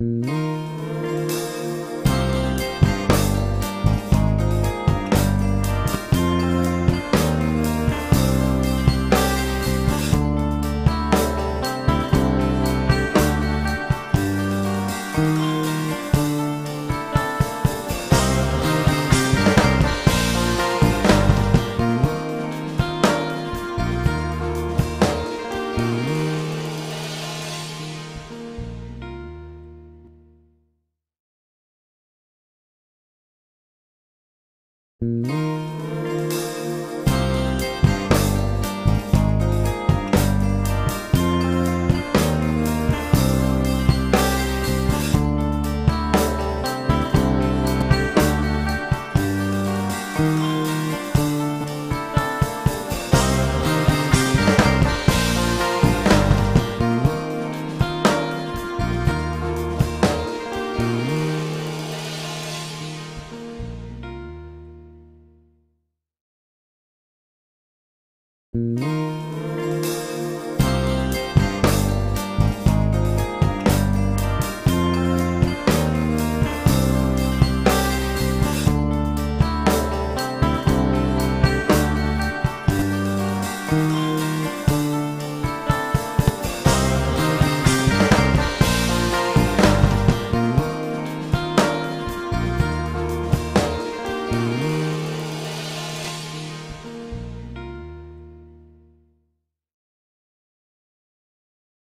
Mm-hmm. Mm-hmm. 嗯。